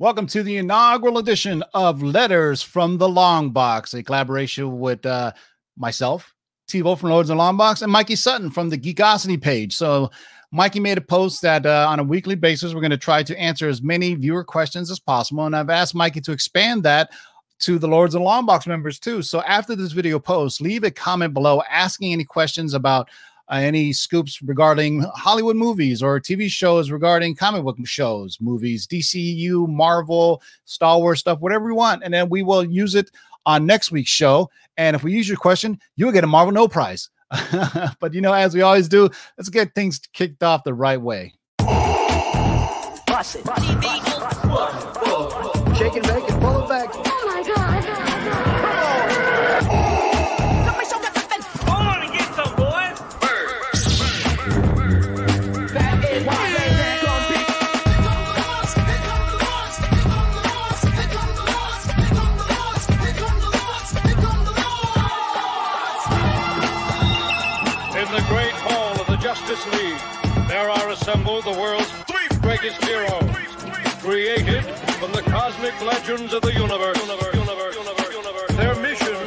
Welcome to the inaugural edition of Letters from the Long Box, a collaboration with uh, myself, Tim Vo from Lords the Long Box, and Mikey Sutton from the Geekosity page. So, Mikey made a post that uh, on a weekly basis, we're going to try to answer as many viewer questions as possible. And I've asked Mikey to expand that to the Lords the Long Box members too. So, after this video post, leave a comment below asking any questions about uh, any scoops regarding Hollywood movies or TV shows regarding comic book shows, movies, DCU, Marvel, Star Wars stuff, whatever you want. And then we will use it on next week's show. And if we use your question, you'll get a Marvel No Prize. but you know, as we always do, let's get things kicked off the right way. Bust it. Shake and bake and pull it back. Assembled the world's three greatest heroes, created from the cosmic legends of the universe. Their mission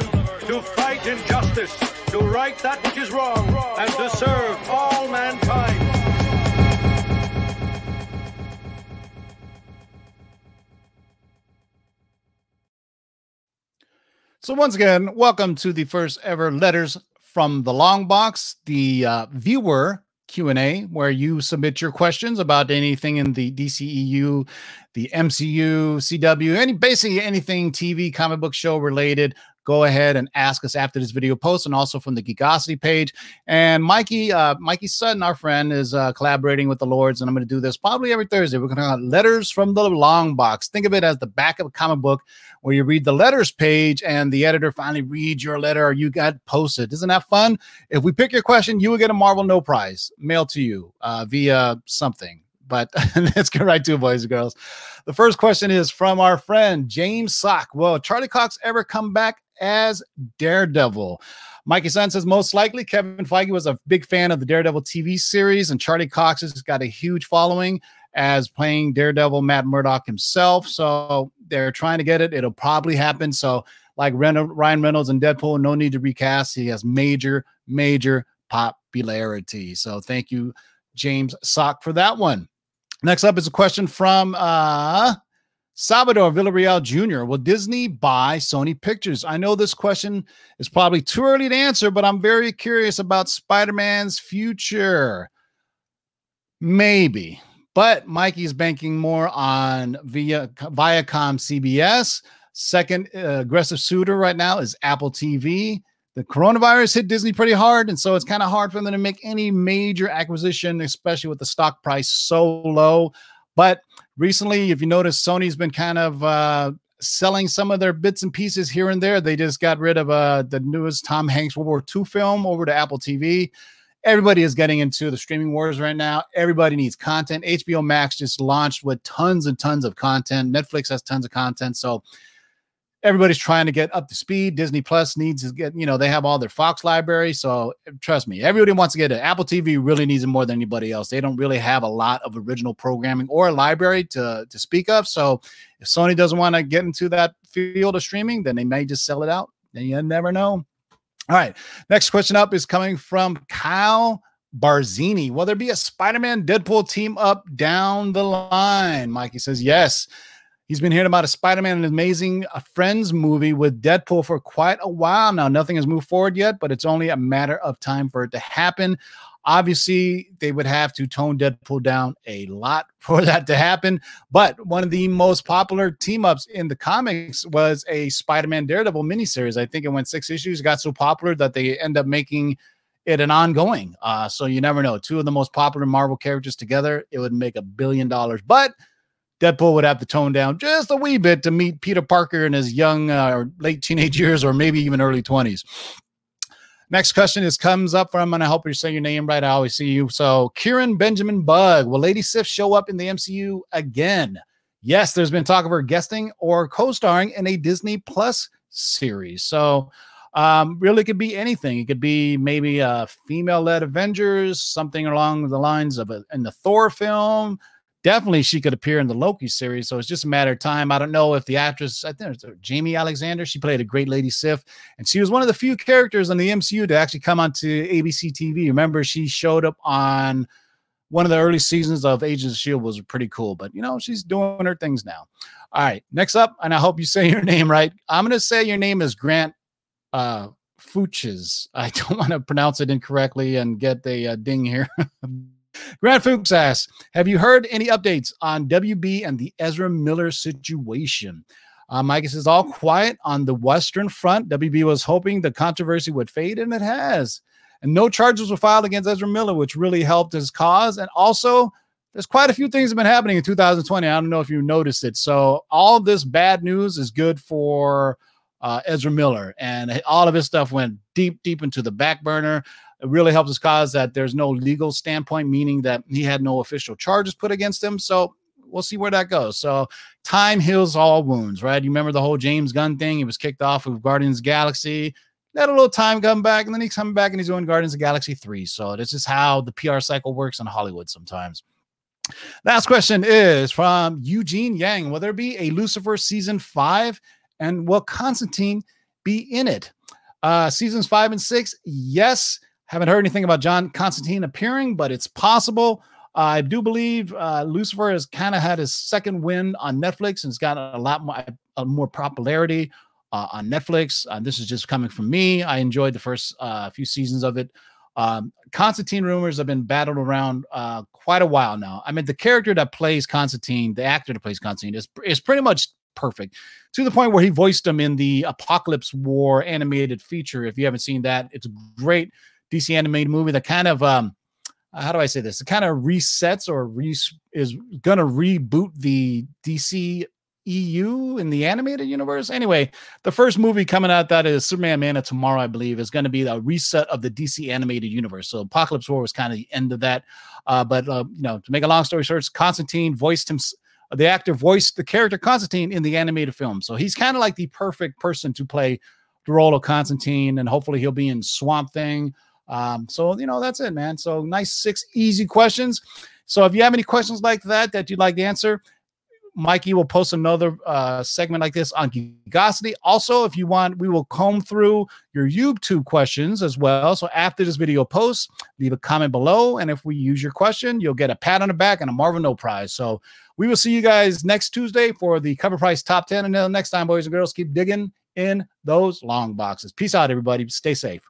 to fight injustice, to right that which is wrong, and to serve all mankind. So, once again, welcome to the first ever Letters from the Long Box, the uh, viewer Q&A where you submit your questions about anything in the DCEU, the MCU, CW, any basically anything TV comic book show related. Go ahead and ask us after this video post and also from the Geekosity page. And Mikey, uh, Mikey Sutton, our friend, is uh, collaborating with the Lords, and I'm going to do this probably every Thursday. We're going to have letters from the long box. Think of it as the back of a comic book where you read the letters page and the editor finally reads your letter or you got posted. Isn't that fun? If we pick your question, you will get a Marvel No Prize mailed to you uh, via something. But let's get right to it, boys and girls. The first question is from our friend James Sock. Will Charlie Cox ever come back as Daredevil? Mikey Sutton says most likely Kevin Feige was a big fan of the Daredevil TV series, and Charlie Cox has got a huge following as playing Daredevil Matt Murdock himself. So they're trying to get it. It'll probably happen. So, like Ryan Reynolds and Deadpool, no need to recast. He has major, major popularity. So, thank you, James Sock, for that one. Next up is a question from uh, Salvador Villarreal Jr. Will Disney buy Sony Pictures? I know this question is probably too early to answer, but I'm very curious about Spider Man's future. Maybe, but Mikey's banking more on via Viacom CBS. Second uh, aggressive suitor right now is Apple TV. The coronavirus hit Disney pretty hard, and so it's kind of hard for them to make any major acquisition, especially with the stock price so low. But recently, if you notice, Sony's been kind of uh, selling some of their bits and pieces here and there. They just got rid of uh, the newest Tom Hanks World War II film over to Apple TV. Everybody is getting into the streaming wars right now. Everybody needs content. HBO Max just launched with tons and tons of content. Netflix has tons of content. So everybody's trying to get up to speed. Disney Plus needs to get, you know, they have all their Fox library. So eh, trust me, everybody wants to get it. Apple TV really needs it more than anybody else. They don't really have a lot of original programming or a library to, to speak of. So if Sony doesn't want to get into that field of streaming, then they may just sell it out. And you never know. All right. Next question up is coming from Kyle Barzini. Will there be a Spider Man Deadpool team up down the line? Mikey says yes. He's been hearing about a Spider Man and Amazing Friends movie with Deadpool for quite a while now. Nothing has moved forward yet, but it's only a matter of time for it to happen. Obviously, they would have to tone Deadpool down a lot for that to happen. But one of the most popular team ups in the comics was a Spider Man Daredevil miniseries. I think it went six issues, got so popular that they end up making it an ongoing. Uh, so you never know. Two of the most popular Marvel characters together, it would make a billion dollars. But Deadpool would have to tone down just a wee bit to meet Peter Parker in his young uh, or late teenage years, or maybe even early 20s. Next question is comes up from, and I hope you're saying your name right. I always see you. So, Kieran Benjamin Bug, will Lady Sif show up in the MCU again? Yes, there's been talk of her guesting or co starring in a Disney Plus series. So, um, really could be anything. It could be maybe a female led Avengers, something along the lines of a, in the Thor film, definitely she could appear in the Loki series. So it's just a matter of time. I don't know if the actress, I think it's Jaimie Alexander, she played a great Lady Sif, and she was one of the few characters on the MCU to actually come onto ABC TV. Remember, she showed up on one of the early seasons of Agents of Shield was pretty cool, but you know, she's doing her things now. All right, next up, and I hope you say your name right. I'm gonna say your name is Grant uh Fuchs. I don't want to pronounce it incorrectly and get a, uh ding here. Grant Fuchs asks, have you heard any updates on WB and the Ezra Miller situation? Uh, Mike says, all quiet on the Western Front. WB was hoping the controversy would fade, and it has. And no charges were filed against Ezra Miller, which really helped his cause. And also, there's quite a few things have been happening in 2020. I don't know if you noticed it. So all this bad news is good for uh, Ezra Miller, and all of his stuff went deep, deep into the back burner. It really helps his cause that there's no legal standpoint, meaning that he had no official charges put against him. So we'll see where that goes. So time heals all wounds, right? You remember the whole James Gunn thing? He was kicked off of Guardians Galaxy. Had a little time come back, and then he's coming back and he's doing Guardians of Galaxy 3. So this is how the PR cycle works in Hollywood sometimes. Last question is from Eugene Yang. Will there be a Lucifer season five? And will Constantine be in it? Uh, seasons five and six, yes. Haven't heard anything about John Constantine appearing, but it's possible. I do believe uh, Lucifer has kind of had his second win on Netflix and it's a lot more, uh, more popularity uh, on Netflix. Uh, this is just coming from me. I enjoyed the first uh, few seasons of it. Um, Constantine rumors have been battled around uh, quite a while now. I mean, the character that plays Constantine, the actor that plays Constantine, is is pretty much perfect to the point where he voiced him in the Apokolips War animated feature. If you haven't seen that, it's great DC animated movie that kind of um, how do I say this? It kind of resets or re- is going to reboot the DC EU in the animated universe. Anyway, the first movie coming out that is Superman Man of Tomorrow, I believe, is going to be the reset of the DC animated universe. So Apokolips War was kind of the end of that. Uh, but uh, you know, to make a long story short, Constantine voiced him. The actor voiced the character Constantine in the animated film, so he's kind of like the perfect person to play the role of Constantine, and hopefully he'll be in Swamp Thing. Um, so you know, that's it, man. So nice six easy questions. So if you have any questions like that that you'd like to answer, Mikey will post another uh, segment like this on Geekosity. Also, if you want, we will comb through your YouTube questions as well. So after this video posts, leave a comment below. And if we use your question, you'll get a pat on the back and a Marvel No prize. So we will see you guys next Tuesday for the CovrPrice top 10. Until next time, boys and girls, keep digging in those long boxes. Peace out, everybody. Stay safe.